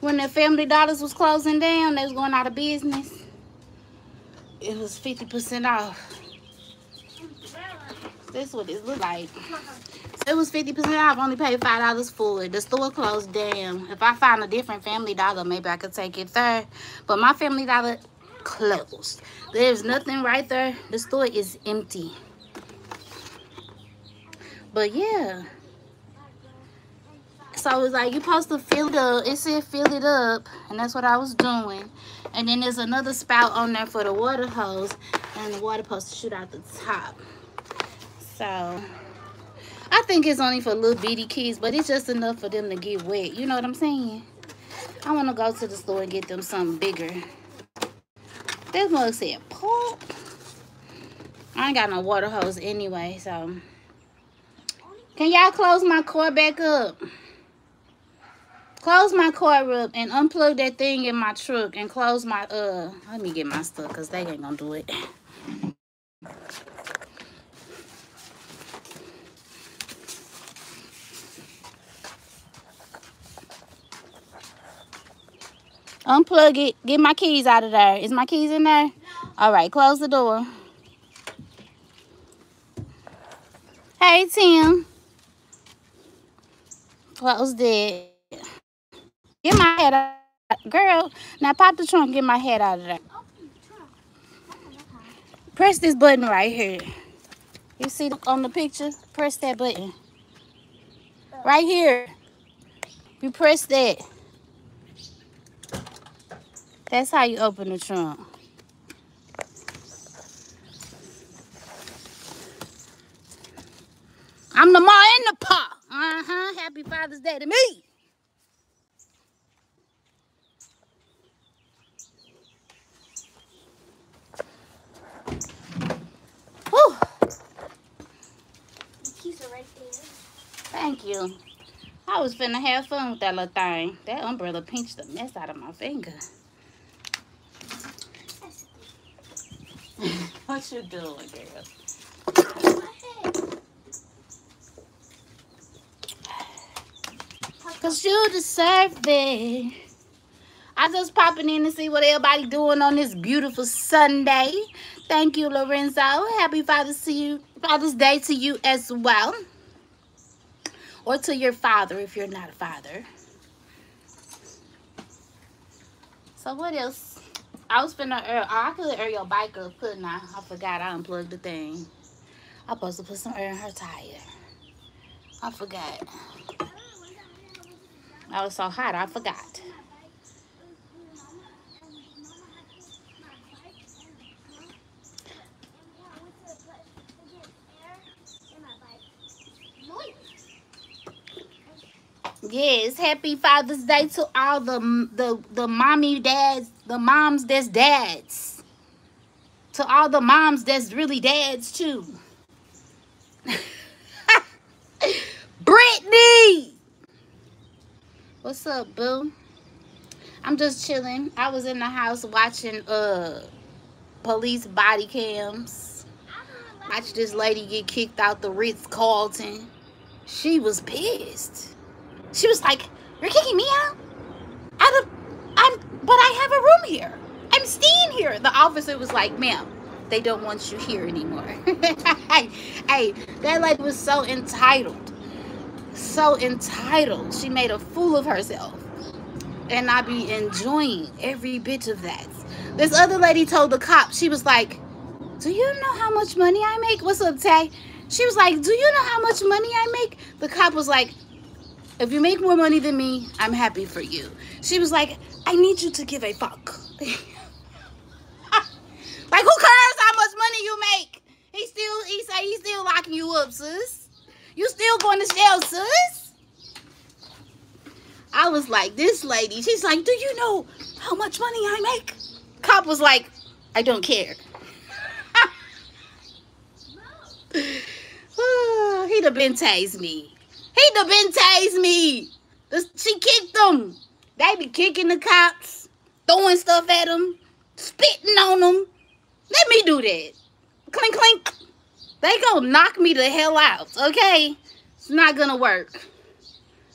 when the Family Dollars was closing down, they was going out of business. It was 50% off. This is what it looked like. So it was 50% off. Only paid $5 for it. The store closed down. If I find a different Family Dollar, maybe I could take it there. But my Family Dollar closed. There's nothing right there. The store is empty. But yeah. So it's like you're supposed to fill it up. It said fill it up. And that's what I was doing. And then there's another spout on there for the water hose. And the water supposed to shoot out the top. So I think it's only for little bitty kids, but it's just enough for them to get wet. You know what I'm saying? I want to go to the store and get them something bigger. This mug said pulp. I ain't got no water hose anyway, so. Can y'all close my cord back up? Close my cord up and unplug that thing in my truck and close my, uh, let me get my stuff because they ain't gonna do it. Unplug it. Get my keys out of there. Is my keys in there? All right, close the door. Hey, Tim. Close it. Get my head out. Girl, now pop the trunk. Get my head out of there. Press this button right here. You see on the picture? Press that button. Right here. You press that. That's how you open the trunk. I'm the ma in the pa. Uh-huh. Happy Father's Day to me. Right Thank you. I was finna have fun with that little thing. That umbrella pinched the mess out of my finger. what you doing, girl? Cause you deserve it. I just popping in to see what everybody doing on this beautiful Sunday. Thank you, Lorenzo. Happy Father's to you, Father's Day to you as well. Or to your father if you're not a father. So what else? I was finna air, I could air your bike up, couldn't I? I forgot I unplugged the thing. I'm supposed to put some air in her tire. I forgot. I was so hot, I forgot. Yes, happy Father's Day to all the the the mommy dads, the moms that's dads. To all the moms that's really dads too. Brittany! What's up, boo? I'm just chilling. I was in the house watching uh police body cams. Watch this lady get kicked out the Ritz-Carlton. She was pissed. She was like, You're kicking me out? Out of I'm but I have a room here. I'm staying here. The officer was like, ma'am, they don't want you here anymore. hey, that lady was so entitled. So entitled. She made a fool of herself. And I be enjoying every bit of that. This other lady told the cop, she was like, Do you know how much money I make? What's up, Tay? She was like, Do you know how much money I make? The cop was like, if you make more money than me, I'm happy for you. She was like, I need you to give a fuck. like, who cares how much money you make? He still, he say he's still locking you up, sis. You still going to jail, sis. I was like, this lady, she's like, do you know how much money I make? Cop was like, I don't care. He'd have been tased me. He done been tased me. She kicked them. They be kicking the cops, throwing stuff at them, spitting on them. Let me do that. Clink, clink. They gonna knock me the hell out, okay? It's not gonna work.